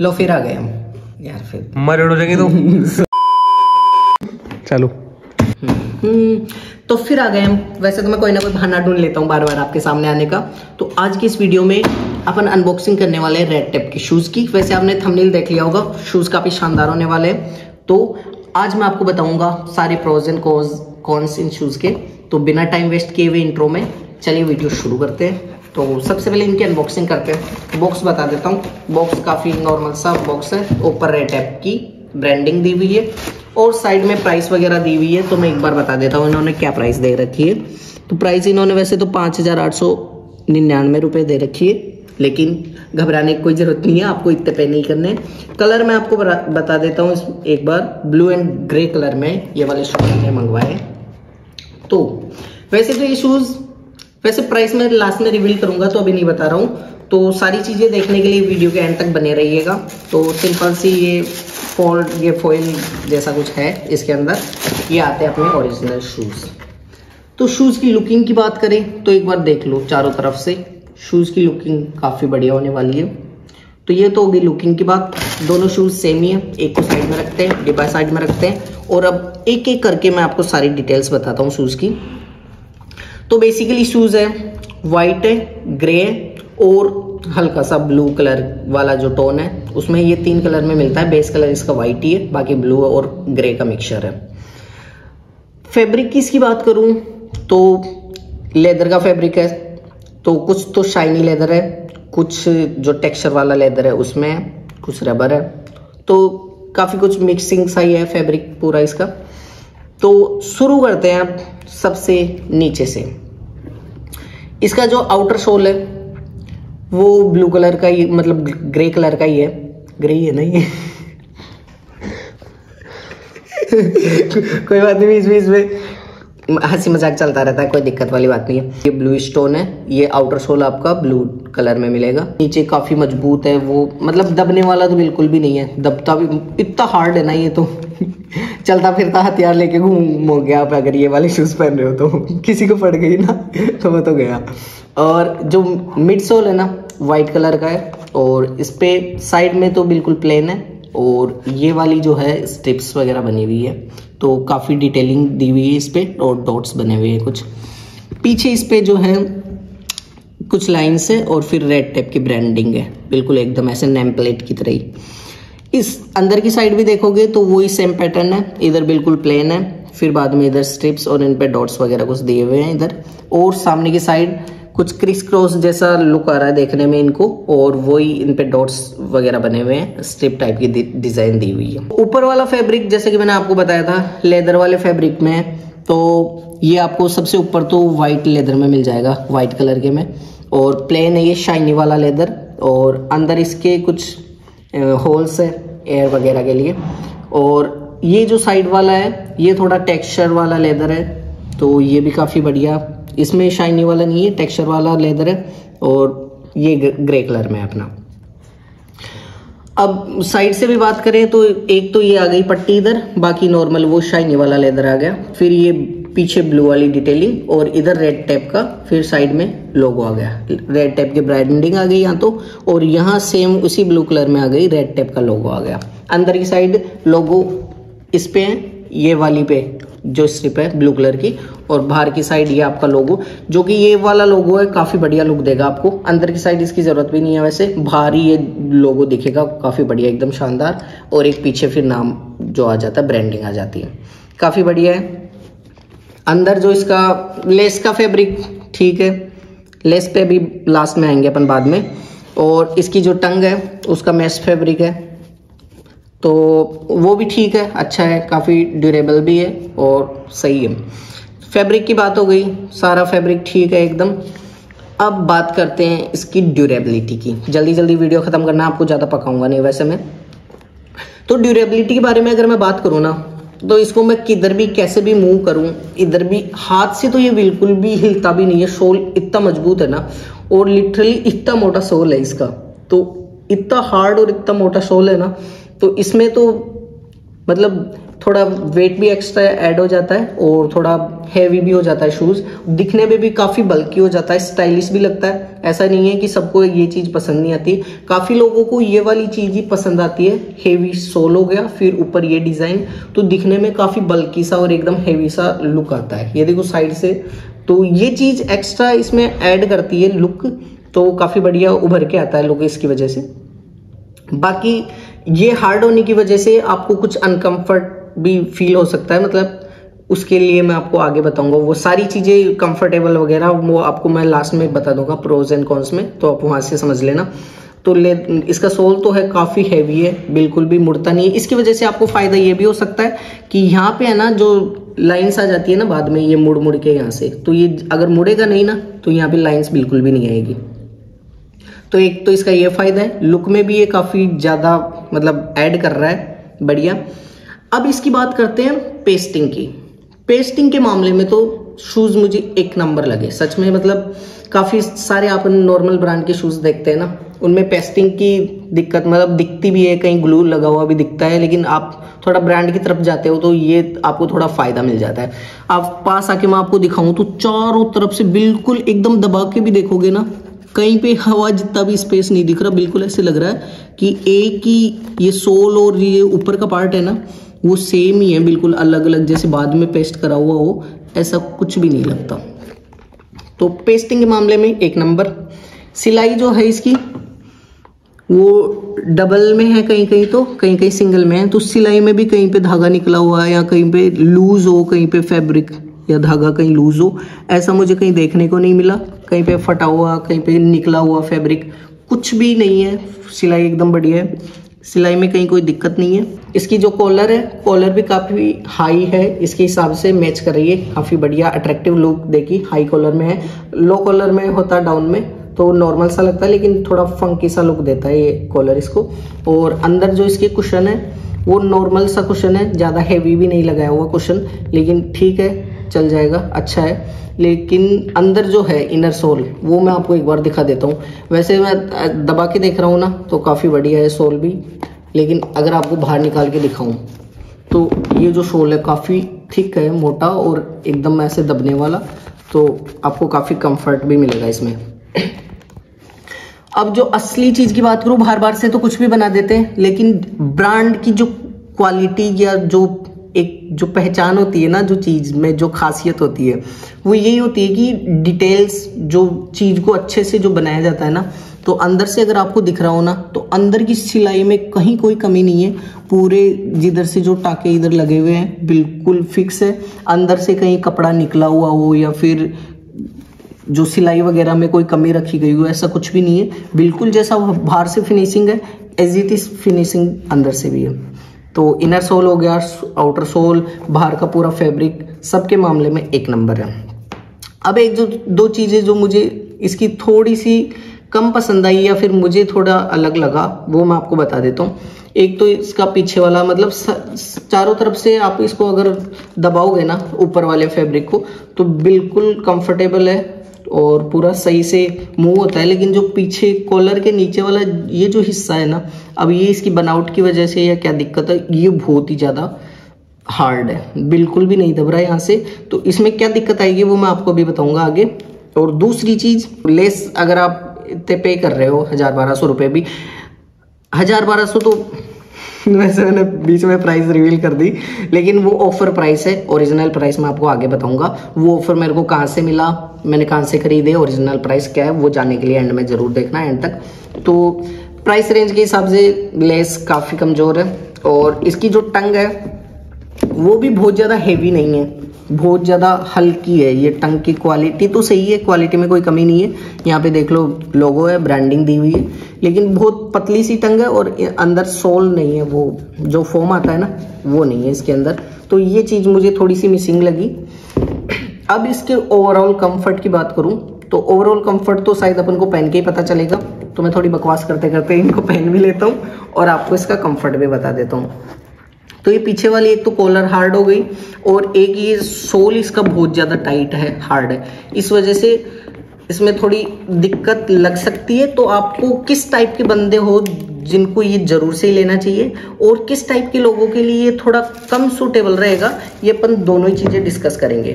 लो फिर आ गए हम। यार फिर मरे हो जाएँगे तो। चलो। हम्म, तो फिर आ गए हम। वैसे तो मैं कोई ना कोई बहाना ढूंढ लेता हूँ बार बार आपके सामने आने का। तो आज की इस वीडियो में अपन अनबॉक्सिंग करने वाले हैं रेड टेप के शूज़ की। वैसे आपने थंबनेल देख लिया होगा शूज़ काफ़ी शानदार होने वाले हैं। तो आज मैं आपको बताऊँगा सारे pros and cons in shoes के। तो बिना टाइम वेस्ट किए हुए इंट्रो में चलिए वीडियो शुरू करते हैं। तो सबसे पहले इनकी अनबॉक्सिंग करते हैं। बॉक्स बता देता हूँ। बॉक्स काफ़ी नॉर्मल सा बॉक्स है। ऊपर रेड टैप की ब्रांडिंग दी हुई है। और साइड में प्राइस वगैरह दी हुई है तो मैं एक बार बता देता हूँ इन्होंने क्या प्राइस दे रखी है। तो प्राइस इन्होंने वैसे तो पाँच हज़ार आठ सौ निन्यानवे रुपये दे रखी है, लेकिन घबराने की कोई ज़रूरत नहीं है, आपको इतने पे नहीं करने। कलर मैं आपको बता देता हूँ एक बार ब्लू एंड ग्रे कलर में ये वाले शूज़ मैंने मंगवाए। तो वैसे तो ये शूज़ वैसे प्राइस मैं लास्ट में रिवील करूँगा तो अभी नहीं बता रहा हूँ। तो सारी चीज़ें देखने के लिए वीडियो के एंड तक बने रहिएगा। तो सिंपल सी ये फोल्ड ये फॉइल जैसा कुछ है इसके अंदर। ये आते हैं अपने ओरिजिनल शूज़ तो शूज़ की लुकिंग की बात करें तो एक बार देख लो चारों तरफ़ से। शूज़ की लुकिंग काफ़ी बढ़िया होने वाली है। तो ये तो होगी लुकिंग की बात। दोनों शूज़ सेम ही है। एक को साइड में रखते हैं डिब्बा साइड में रखते हैं। और अब एक एक करके मैं आपको सारी डिटेल्स बताता हूँ शूज़ की। तो बेसिकली शूज़ है वाइट है ग्रे है और हल्का सा ब्लू कलर वाला जो टोन है, उसमें ये तीन कलर में मिलता है। बेस कलर इसका वाइट ही है, बाकी ब्लू और ग्रे का मिक्सचर है। फैब्रिक की इसकी बात करूँ तो लेदर का फैब्रिक है तो कुछ तो शाइनी लेदर है, कुछ जो टेक्सचर वाला लेदर है उसमें है कुछ रबर है। तो काफ़ी कुछ मिक्सिंग सा ही है फैब्रिक पूरा इसका। तो शुरू करते हैं आप सबसे नीचे से। इसका जो आउटर सोल है, वो ब्लू कलर का ही मतलब ग्रे कलर का ही है। ग्रे ही है ना ये? कोई बात नहीं बीच बीच में हँसी मज़ाक चलता रहता है, कोई दिक्कत वाली बात नहीं है। ये ब्लू स्टोन है, ये आउटर सोल आपका ब्लू कलर में मिलेगा। नीचे काफ़ी मज़बूत है, वो मतलब दबने वाला तो बिल्कुल भी नहीं है। दबता भी, इतना हार्ड है ना ये तो। चलता फिरता हथियार लेके घूम हो गया आप अगर ये वाले शूज़ पहन रहे हो तो। किसी को पड़ गई ना तो वो तो गया। और जो मिड सोल है ना वाइट कलर का है, और इस पे साइड में तो बिल्कुल प्लेन है, और ये वाली जो है स्ट्रिप्स वगैरह बनी हुई है। तो काफ़ी डिटेलिंग दी हुई है इस पे और डॉट्स बने हुए हैं कुछ। पीछे इस पे जो है, कुछ लाइन्स है और फिर रेड टेप की ब्रांडिंग है। बिल्कुल एकदम ऐसे नेम प्लेट की तरह ही। इस अंदर की साइड भी देखोगे तो वही सेम पैटर्न है। इधर बिल्कुल प्लेन है, फिर बाद में इधर स्ट्रिप्स और इन पे डॉट्स वगैरह कुछ दिए हुए हैं इधर। और सामने की साइड कुछ क्रिस क्रॉस जैसा लुक आ रहा है देखने में इनको, और वही इन पे डॉट्स वगैरह बने हुए हैं, स्ट्रिप टाइप की डिज़ाइन दी हुई है। ऊपर वाला फैब्रिक, जैसे कि मैंने आपको बताया था, लेदर वाले फैब्रिक में तो ये आपको सबसे ऊपर तो व्हाइट लेदर में मिल जाएगा व्हाइट कलर के में। और प्लेन है ये शाइनी वाला लेदर और अंदर इसके कुछ होल्स है एयर वगैरह के लिए। और ये जो साइड वाला है, ये थोड़ा टेक्सचर वाला लेदर है तो ये भी काफ़ी बढ़िया इसमें शाइनी वाला नहीं है टेक्सचर वाला लेदर है और ये ग्रे कलर में अपना। अब साइड से भी बात करें तो एक तो ये आ गई पट्टी इधर, बाकी नॉर्मल वो शाइनी वाला लेदर आ गया। फिर ये पीछे ब्लू वाली डिटेलिंग और इधर रेड टैप का, फिर साइड में लोगो आ गया। रेड टैप की ब्रांडिंग आ गई यहाँ तो और यहाँ सेम उसी ब्लू कलर में आ गई रेड टैप का लोगो आ गया। अंदर की साइड लोगो इस पे है, ये वाली पे। जो स्ट्रिप है ब्लू कलर की, और बाहर की साइड ये आपका लोगो जो कि ये वाला लोगो है, काफ़ी बढ़िया लुक देगा आपको। अंदर की साइड इसकी ज़रूरत भी नहीं है वैसे, बाहर ही ये लोगो दिखेगा, काफ़ी बढ़िया, एकदम शानदार, और एक पीछे फिर नाम जो आ जाता है ब्रांडिंग आ जाती है। काफ़ी बढ़िया है। अंदर जो इसका लेस का फैब्रिक ठीक है। लेस पे भी लास्ट में आएँगे अपन बाद में। और इसकी जो टंग है, उसका मैश फैब्रिक है। तो वो भी ठीक है अच्छा है, काफ़ी ड्यूरेबल भी है और सही है। फैब्रिक की बात हो गई, सारा फैब्रिक ठीक है एकदम। अब बात करते हैं इसकी ड्यूरेबिलिटी की। जल्दी जल्दी वीडियो ख़त्म करना, आपको ज़्यादा पकाऊँगा नहीं वैसे मैं। तो ड्यूरेबिलिटी के बारे में अगर मैं बात करूँ ना तो इसको मैं किधर भी, कैसे भी मूव करूँ, इधर भी, हाथ से तो ये बिल्कुल भी हिलता भी नहीं है, सोल इतना मज़बूत है ना, और लिटरली इतना मोटा सोल है इसका। तो इतना हार्ड और इतना मोटा सोल है ना तो इसमें तो मतलब थोड़ा वेट भी एक्स्ट्रा ऐड हो जाता है और थोड़ा हैवी भी हो जाता है शूज़ दिखने में भी काफ़ी बल्कि हो जाता है स्टाइलिश भी लगता है। ऐसा नहीं है कि सबको ये चीज़ पसंद नहीं आती। काफ़ी लोगों को ये वाली चीज़ ही पसंद आती है। हेवी सोल हो गया, फिर ऊपर ये डिज़ाइन तो दिखने में काफ़ी बल्कि सा और एकदम हेवी सा लुक आता है। ये देखो साइड से। तो ये चीज़ एक्स्ट्रा इसमें ऐड करती है लुक तो काफ़ी बढ़िया उभर के आता है लुक इसकी वजह से। बाकी ये हार्ड होने की वजह से आपको कुछ अनकंफर्ट भी फील हो सकता है। मतलब उसके लिए मैं आपको आगे बताऊँगा। वो सारी चीज़ें कंफर्टेबल वगैरह, वो आपको मैं लास्ट में बता दूँगा प्रोज एंड कॉन्स में। तो आप वहाँ से समझ लेना। तो ले, इसका सोल तो है काफ़ी हैवी है, बिल्कुल भी मुड़ता नहीं है। इसकी वजह से आपको फ़ायदा ये भी हो सकता है कि यहाँ पे है ना, जो लाइंस आ जाती है ना बाद में, ये मुड़ मुड़ के यहाँ से तो ये अगर मुड़ेगा नहीं ना तो यहाँ पे लाइंस बिल्कुल भी नहीं आएगी। तो एक तो इसका ये फ़ायदा है। लुक में भी ये काफ़ी ज़्यादा मतलब ऐड कर रहा है, बढ़िया। अब इसकी बात करते हैं पेस्टिंग की। पेस्टिंग के मामले में तो शूज़ मुझे एक नंबर लगे। सच में मतलब काफ़ी सारे आप नॉर्मल ब्रांड के शूज़ देखते हैं ना, उनमें पेस्टिंग की दिक्कत मतलब दिखती भी है, कहीं ग्लू लगा हुआ भी दिखता है, लेकिन आप थोड़ा ब्रांड की तरफ़ जाते हो तो ये आपको थोड़ा फ़ायदा मिल जाता है। आप पास आके मैं आपको दिखाऊँ तो चारों तरफ़ से बिल्कुल एकदम दबा के भी देखोगे ना कहीं पे हवा जितना भी स्पेस नहीं दिख रहा, बिल्कुल ऐसे लग रहा है कि एक ही ये सोल और ये ऊपर का पार्ट है ना, वो सेम ही है बिल्कुल अलग अलग जैसे बाद में पेस्ट करा हुआ हो, ऐसा कुछ भी नहीं लगता। तो पेस्टिंग के मामले में एक नंबर सिलाई जो है इसकी, वो डबल में है कहीं कहीं तो कहीं कहीं सिंगल में है तो सिलाई में भी कहीं पे धागा निकला हुआ है या कहीं पे लूज हो, कहीं पे फैब्रिक या धागा कहीं लूज हो, ऐसा मुझे कहीं देखने को नहीं मिला। कहीं पे फटा हुआ, कहीं पे निकला हुआ फैब्रिक कुछ भी नहीं है। सिलाई एकदम बढ़िया है। सिलाई में कहीं कोई दिक्कत नहीं है। इसकी जो कॉलर है कॉलर भी काफ़ी हाई है। इसके हिसाब से मैच कर रही है काफ़ी बढ़िया अट्रैक्टिव लुक देखी हाई कॉलर में है। लो कॉलर में होता डाउन में तो नॉर्मल सा लगता है, लेकिन थोड़ा फंकी सा लुक देता है ये कॉलर इसको। और अंदर जो इसके कुशन है, वो नॉर्मल सा कुशन है। ज़्यादा हैवी भी नहीं लगाया हुआ कुशन लेकिन ठीक है। चल जाएगा अच्छा है। लेकिन अंदर जो है इनर सोल वो मैं आपको एक बार दिखा देता हूँ। वैसे मैं दबा के देख रहा हूँ ना तो काफ़ी बढ़िया है सोल भी। लेकिन अगर आपको बाहर निकाल के दिखाऊँ तो ये जो सोल है काफ़ी थिक है, मोटा और एकदम ऐसे दबने वाला। तो आपको काफ़ी कंफर्ट भी मिलेगा इसमें। अब जो असली चीज़ की बात करूँ बाहर बार से तो कुछ भी बना देते हैं, लेकिन ब्रांड की जो क्वालिटी या जो एक जो पहचान होती है ना, जो चीज़ में जो खासियत होती है, वो यही होती है कि डिटेल्स जो चीज़ को अच्छे से जो बनाया जाता है ना तो अंदर से अगर आपको दिख रहा हो ना तो अंदर की सिलाई में कहीं कोई कमी नहीं है। पूरे जिधर से जो टाके इधर लगे हुए हैं, बिल्कुल फिक्स है। अंदर से कहीं कपड़ा निकला हुआ हो या फिर जो सिलाई वगैरह में कोई कमी रखी गई हो, ऐसा कुछ भी नहीं है। बिल्कुल जैसा बाहर से फिनिशिंग है एज इट इज़ फिनिशिंग अंदर से भी है। तो इनर सोल हो गया आउटर सोल बाहर का पूरा फैब्रिक सबके मामले में एक नंबर है। अब एक जो, दो चीज़ें जो मुझे इसकी थोड़ी सी कम पसंद आई या फिर मुझे थोड़ा अलग लगा, वो मैं आपको बता देता हूँ। एक तो इसका पीछे वाला मतलब चारों तरफ़ से आप इसको अगर दबाओगे ना, ऊपर वाले फैब्रिक को तो बिल्कुल कंफर्टेबल है। और पूरा सही से मूव होता है, लेकिन जो पीछे कॉलर के नीचे वाला ये जो हिस्सा है ना, अब ये इसकी बनावट की वजह से या क्या दिक्कत है, ये बहुत ही ज़्यादा हार्ड है। बिल्कुल भी नहीं दब रहा है यहाँ से। तो इसमें क्या दिक्कत आएगी वो मैं आपको अभी बताऊँगा आगे। और दूसरी चीज़ लेस अगर आप इतने पे कर रहे हो, हज़ार बारह सौ रुपये भी। हज़ार बारह सौ तो वैसे मैंने बीच में प्राइस रिवील कर दी, लेकिन वो ऑफ़र प्राइस है ओरिजिनल प्राइस मैं आपको आगे बताऊँगा। वो ऑफ़र मेरे को कहाँ से मिला? मैंने कहाँ से खरीदे? ओरिजिनल प्राइस क्या है? वो जानने के लिए एंड में ज़रूर देखना एंड तक। तो प्राइस रेंज के हिसाब से लेस काफ़ी कमज़ोर है, और इसकी जो टंग है, वो भी बहुत ज़्यादा हैवी नहीं है। बहुत ज़्यादा हल्की है, ये टंग की क्वालिटी तो सही है क्वालिटी में कोई कमी नहीं है। यहाँ पे देख लो लोगो है ब्रांडिंग दी हुई है, लेकिन बहुत पतली सी टंग है और अंदर सोल नहीं है वो, जो फोम आता है ना, वो नहीं है इसके अंदर। तो ये चीज़ मुझे थोड़ी सी मिसिंग लगी। अब इसके ओवरऑल कंफर्ट की बात करूँ तो ओवरऑल कंफर्ट तो शायद अपन को पहन के ही पता चलेगा। तो मैं थोड़ी बकवास करते करते इनको पहन भी लेता हूँ और आपको इसका कंफर्ट भी बता देता हूँ। तो ये पीछे वाली एक तो कॉलर हार्ड हो गई और एक ये सोल इसका बहुत ज़्यादा टाइट है हार्ड है। इस वजह से इसमें थोड़ी दिक्कत लग सकती है। तो आपको किस टाइप के बंदे हो जिनको ये ज़रूर से ही लेना चाहिए और किस टाइप के लोगों के लिए ये थोड़ा कम सूटेबल रहेगा, ये अपन दोनों ही चीज़ें डिस्कस करेंगे।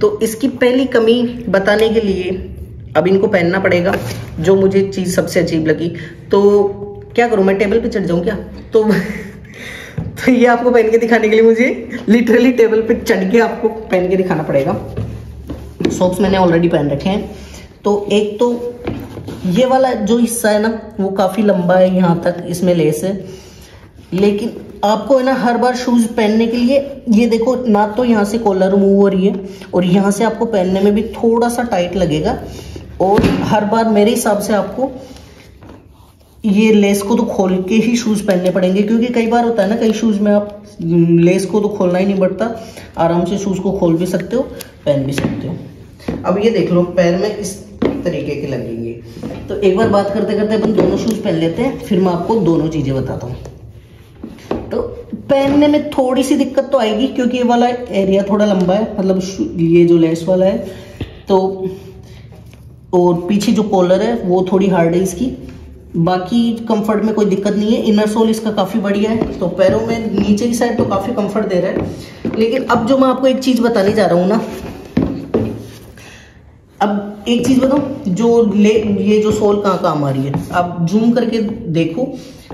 तो इसकी पहली कमी बताने के लिए अब इनको पहनना पड़ेगा, जो मुझे चीज़ सबसे अजीब लगी। तो क्या करूँ, मैं टेबल पे चढ़ जाऊँ क्या? तो तो ये आपको पहन के दिखाने के लिए मुझे लिटरली टेबल पे चढ़ के आपको पहन के दिखाना पड़ेगा। सॉक्स मैंने ऑलरेडी पहन रखे हैं। तो एक तो ये वाला जो हिस्सा है ना, वो काफ़ी लंबा है यहाँ तक इसमें लेस है। लेकिन आपको है ना, हर बार शूज़ पहनने के लिए, ये देखो, ना तो यहाँ से कॉलर मूव हो रही है, और यहाँ से आपको पहनने में भी थोड़ा सा टाइट लगेगा। और हर बार मेरे हिसाब से आपको ये लेस को तो खोल के ही शूज़ पहनने पड़ेंगे, क्योंकि कई बार होता है ना, कई शूज़ में आप लेस को तो खोलना ही नहीं पड़ता। आराम से शूज़ को खोल भी सकते हो, पहन भी सकते हो। अब ये देख लो, पैर में इस तरीके के लगेंगे। तो एक बार बात करते करते अपन दोनों शूज़ पहन लेते हैं, फिर मैं आपको दोनों चीज़ें बताता हूँ। तो पहनने में थोड़ी सी दिक्कत तो आएगी, क्योंकि ये वाला एरिया थोड़ा लंबा है मतलब ये जो लेस वाला है तो और पीछे जो कॉलर है, वो थोड़ी हार्ड है इसकी। बाकी कंफर्ट में कोई दिक्कत नहीं है। इनर सोल इसका काफ़ी बढ़िया है। तो पैरों में नीचे की साइड तो काफ़ी कंफर्ट दे रहा है। लेकिन अब जो मैं आपको एक चीज़ बताने जा रहा हूँ ना, अब एक चीज़ बताओ जो ले, ये जो सोल कहाँ काम आ रही है? आप जूम करके देखो।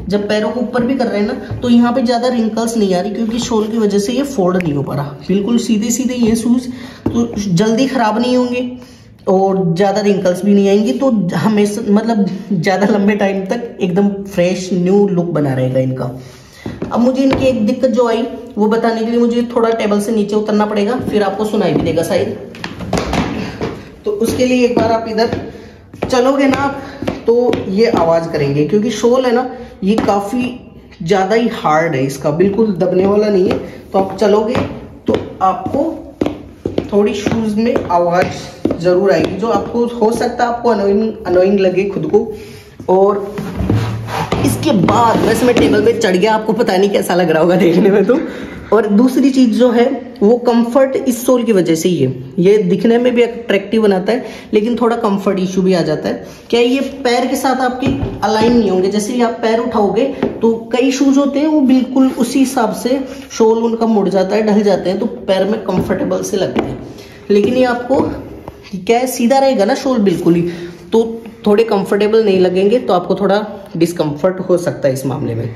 जब पैरों को ऊपर भी कर रहे हैं ना तो यहाँ पे ज़्यादा रिंकल्स नहीं आ रही, क्योंकि शोल की वजह से ये फोल्ड नहीं हो पा रहा। बिल्कुल सीधे सीधे ये शूज़ तो जल्दी खराब नहीं होंगे। और ज़्यादा रिंकल्स भी नहीं आएँगी तो हमेशा मतलब ज़्यादा लंबे टाइम तक एकदम फ्रेश न्यू लुक बना रहेगा इनका। अब मुझे इनकी एक दिक्कत जो आई, वो बताने के लिए मुझे थोड़ा टेबल से नीचे उतरना पड़ेगा, फिर आपको सुनाई भी देगा शायद तो उसके लिए एक बार आप इधर चलोगे ना तो ये आवाज़ करेंगे, क्योंकि शोल है ना, ये काफ़ी ज़्यादा ही हार्ड है इसका, बिल्कुल दबने वाला नहीं है। तो आप चलोगे तो आपको थोड़ी शूज़ में आवाज़ ज़रूर आएगी, जो आपको हो सकता है आपको अनोइंग अनोइंग लगे खुद को। और इसके बाद वैसे मैं टेबल पे चढ़ गया, आपको पता नहीं कैसा लग रहा होगा देखने में तो। और दूसरी चीज़ जो है वो कंफर्ट इस सोल की वजह से ही है। ये दिखने में भी अट्रैक्टिव बनाता है, लेकिन थोड़ा कंफर्ट इशू भी आ जाता है। क्या ये पैर के साथ आपके अलाइन नहीं होंगे? जैसे आप पैर उठाओगे तो कई शूज़ होते हैं, वो बिल्कुल उसी हिसाब से शोल उनका मुड़ जाता है, ढल जाते हैं तो पैर में कंफर्टेबल से लगते हैं। लेकिन ये आपको, क्या है सीधा रहेगा ना शोल बिल्कुल ही? तो थोड़े कंफर्टेबल नहीं लगेंगे तो आपको थोड़ा डिस्कम्फर्ट हो सकता है इस मामले में।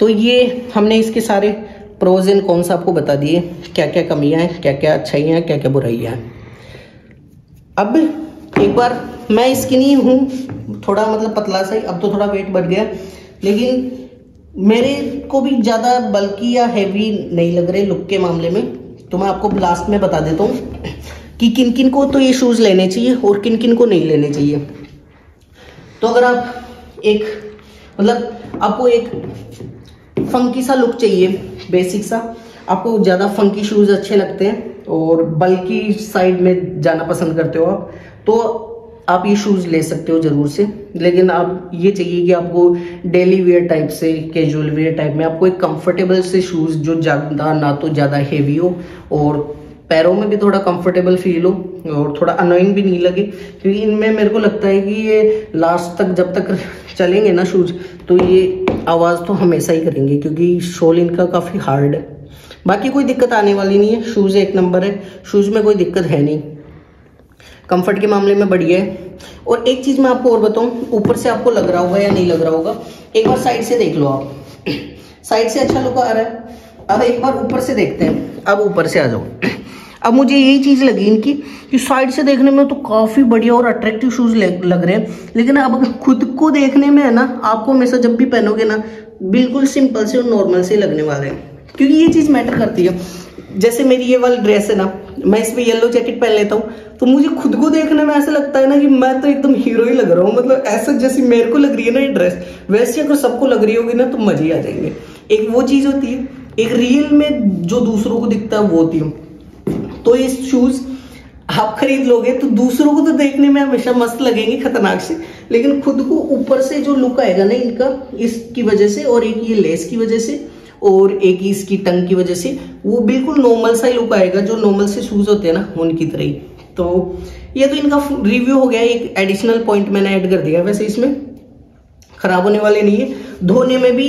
तो ये हमने इसके सारे प्रोज एंड कौन सा आपको बता दिए क्या क्या कमियाँ हैं क्या क्या अच्छाइयाँ हैं क्या क्या बुराइयाँ हैं। अब एक बार मैं इसकी नहीं हूँ, थोड़ा मतलब पतला सा ही, अब तो थोड़ा वेट बढ़ गया, लेकिन मेरे को भी ज़्यादा बल्कि या हैवी नहीं लग रहे लुक के मामले में। तो मैं आपको लास्ट में बता देता हूँ कि किन किन को तो ये शूज़ लेने चाहिए और किन किन को नहीं लेने चाहिए। तो अगर आप एक मतलब आपको एक फंकी सा लुक चाहिए बेसिक सा। आपको ज़्यादा फंकी शूज़ अच्छे लगते हैं और बल्कि साइड में जाना पसंद करते हो आप तो आप ये शूज़ ले सकते हो ज़रूर से। लेकिन आप ये चाहिए कि आपको डेली वेयर टाइप से कैजुअल वेयर टाइप में आपको एक कंफर्टेबल से शूज़ जो ज़्यादा ना तो ज़्यादा हेवी हो और पैरों में भी थोड़ा कंफर्टेबल फील हो और थोड़ा अनोइंग भी नहीं लगे, क्योंकि इनमें मेरे को लगता है कि ये लास्ट तक जब तक चलेंगे ना शूज़ तो ये आवाज़ तो हमेशा ही करेंगे, क्योंकि शोल इनका काफ़ी हार्ड है। बाकी कोई दिक्कत आने वाली नहीं है शूज़ एक नंबर है शूज़ में कोई दिक्कत है नहीं। कंफर्ट के मामले में बढ़िया है। और एक चीज़ मैं आपको और बताऊँ, ऊपर से आपको लग रहा होगा या नहीं लग रहा होगा, एक बार साइड से देख लो आप। साइड से अच्छा लुक आ रहा है। अब एक बार ऊपर से देखते हैं। अब ऊपर से आ जाओ। अब मुझे यही चीज़ लगी इनकी कि साइड से देखने में तो काफ़ी बढ़िया और अट्रैक्टिव शूज़ लग रहे हैं। लेकिन अब अगर खुद को देखने में है ना, आपको हमेशा जब भी पहनोगे ना, बिल्कुल सिंपल से और नॉर्मल से लगने वाले हैं। क्योंकि ये चीज़ मैटर करती है। जैसे मेरी ये वाली ड्रेस है ना, मैं इस पर येलो जैकेट पहन लेता हूँ तो मुझे खुद को देखने में ऐसा लगता है ना कि मैं तो एकदम हीरो ही लग रहा हूँ। मतलब ऐसा जैसी मेरे को लग रही है ना ये ड्रेस वैसे अगर सबको लग रही होगी ना तो मज़े आ जाएँगे। एक वो चीज़ होती है, एक रियल में जो दूसरों को दिखता है, वो होती है। तो ये शूज़ आप खरीद लोगे तो दूसरों को तो देखने में हमेशा मस्त लगेंगे, खतरनाक से। लेकिन खुद को ऊपर से जो लुक आएगा ना इनका, इसकी वजह से और एक ये लेस की वजह से और एक ही इसकी टंग की वजह से, वो बिल्कुल नॉर्मल सा ही लुक आएगा जो नॉर्मल से शूज़ होते हैं ना, उनकी तरह ही। तो ये तो इनका रिव्यू हो गया, एक एडिशनल पॉइंट मैंने ऐड कर दिया। वैसे इसमें खराब होने वाले नहीं है। धोने में भी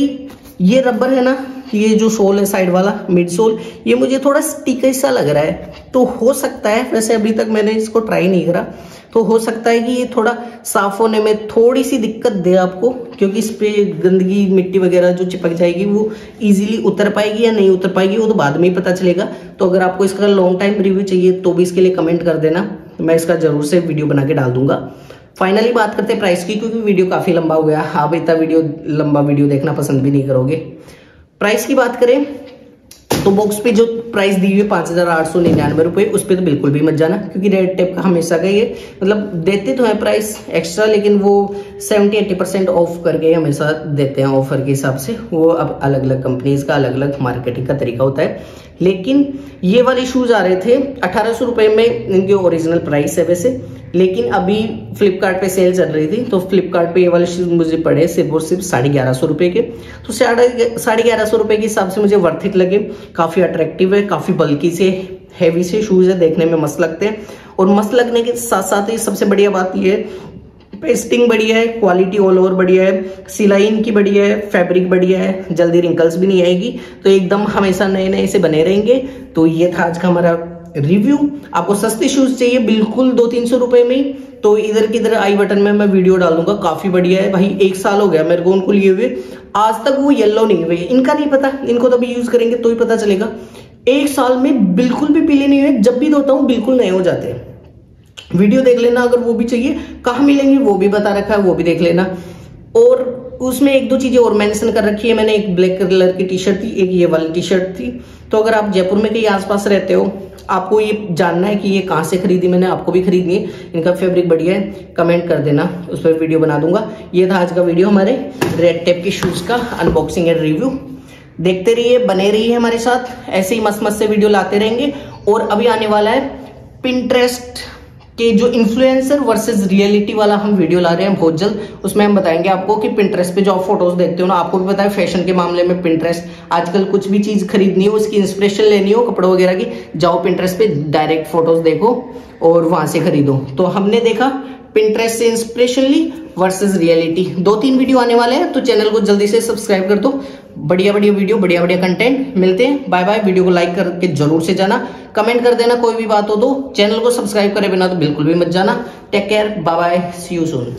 ये रबर है ना ये जो सोल है साइड वाला मिड सोल ये मुझे थोड़ा स्टिकर सा लग रहा है। तो हो सकता है, वैसे अभी तक मैंने इसको ट्राई नहीं करा तो हो सकता है कि ये थोड़ा साफ़ होने में थोड़ी सी दिक्कत दे आपको, क्योंकि इस पे गंदगी, मिट्टी वगैरह जो चिपक जाएगी, वो इजीली उतर पाएगी या नहीं उतर पाएगी, वो तो बाद में ही पता चलेगा। तो अगर आपको इसका लॉन्ग टाइम रिव्यू चाहिए तो भी इसके लिए कमेंट कर देना, मैं इसका ज़रूर से वीडियो बना के डाल दूँगा। फाइनली बात करते हैं प्राइस की, क्योंकि वीडियो काफ़ी लंबा हो गया। आप इतना वीडियो लंबा वीडियो देखना पसंद भी नहीं करोगे। प्राइस की बात करें तो बॉक्स पे जो प्राइस दी हुई है पाँच हज़ार आठ सौ निन्यानवे रुपये उस पर तो बिल्कुल भी मत जाना, क्योंकि रेड टेप का हमेशा का ये मतलब देते तो है प्राइस एक्स्ट्रा लेकिन वो सेवेंटी एट्टी परसेंट ऑफ़ करके हमेशा देते हैं ऑफ़र के हिसाब से। वो अब अलग अलग कंपनीज़ का अलग अलग मार्केटिंग का तरीका होता है। लेकिन ये वाले शूज़ आ रहे थे अठारह सौ में, इनके ओरिजिनल प्राइस है वैसे। लेकिन अभी फ्लिपकार्ट सेल चल रही थी तो फ्लिपकार्ट ये वाले शूज़ मुझे पड़े सिर्फ़ और सिर्फ़ साढ़े ग्यारह सौ रुपए के। तो साढ़े साढ़े ग्यारह सौ रुपए के हिसाब से मुझे वर्थिक लगे। काफ़ी अट्रैक्टिव है, काफ़ी बल्कि से हैवी से शूज़ है, देखने में मस्त लगते हैं। और मस्त लगने के साथ साथ ही सबसे बढ़िया बात यह है पेस्टिंग बढ़िया है क्वालिटी ऑल ओवर बढ़िया है, सिलाई इनकी बढ़िया है फैब्रिक बढ़िया है, जल्दी रिंकल्स भी नहीं आएगी। तो एकदम हमेशा नए नए से बने रहेंगे। तो ये था आज का हमारा रिव्यू आपको सस्ते शूज़ चाहिए, बिल्कुल दो तीन सौ रुपए में तो इधर किधर आई बटन में मैं वीडियो डाल दूँगा, काफ़ी बढ़िया है भाई, एक साल हो गया मेरे को उनको लिए हुए। आज तक वो येलो नहीं हुए, इनका नहीं पता, इनको तो अभी यूज़ करेंगे तो ही पता चलेगा। एक साल में बिल्कुल भी पीले नहीं हुए, जब भी धोता हूँ, बिल्कुल नए हो जाते हैं। वीडियो देख लेना, अगर वो भी चाहिए, कहा मिलेंगे, वो भी बता रखा है, वो भी देख लेना। और उसमें एक दो चीज़ें और मेंशन कर रखी है मैंने, एक ब्लैक कलर की टी शर्ट थी, एक ये वाली टी शर्ट थी। तो अगर आप जयपुर में कहीं आसपास रहते हो आपको ये जानना है कि ये कहाँ से खरीदी मैंने, आपको भी खरीदनी है। इनका फैब्रिक बढ़िया है कमेंट कर देना, उस पर वीडियो बना दूँगा। ये था आज का वीडियो हमारे रेड टेप के शूज़ का अनबॉक्सिंग एंड रिव्यू देखते रहिए, बने रहिए हमारे साथ। ऐसे ही मस्त मस्त से वीडियो लाते रहेंगे। और अभी आने वाला है पिंट्रेस्ट कि जो इन्फ्लुएंसर वर्सेस रियलिटी वाला हम वीडियो ला रहे हैं बहुत जल्द, उसमें हम बताएँगे आपको कि पिंटरेस्ट पे जो आप फ़ोटोज़ देखते हो ना, आपको भी है फ़ैशन के मामले में पिंटरेस्ट आजकल कुछ भी चीज़ खरीदनी हो, उसकी इंस्पिरेशन लेनी हो, कपड़ों वगैरह की, जाओ पिंटरेस्ट पे डायरेक्ट फ़ोटोज़ देखो और वहाँ से खरीदो। तो हमने देखा पिंट्रेस्ट से इंस्पिरेशन ली वर्सेज रियलिटी दो तीन वीडियो आने वाले हैं तो चैनल को जल्दी से सब्सक्राइब कर दो। बढ़िया बढ़िया वीडियो बढ़िया बढ़िया कंटेंट मिलते हैं। बाय बाय वीडियो को लाइक करके ज़रूर से जाना। कमेंट कर देना, कोई भी बात हो तो चैनल को सब्सक्राइब करे बिना तो बिल्कुल भी मत जाना। Take care bye bye see you soon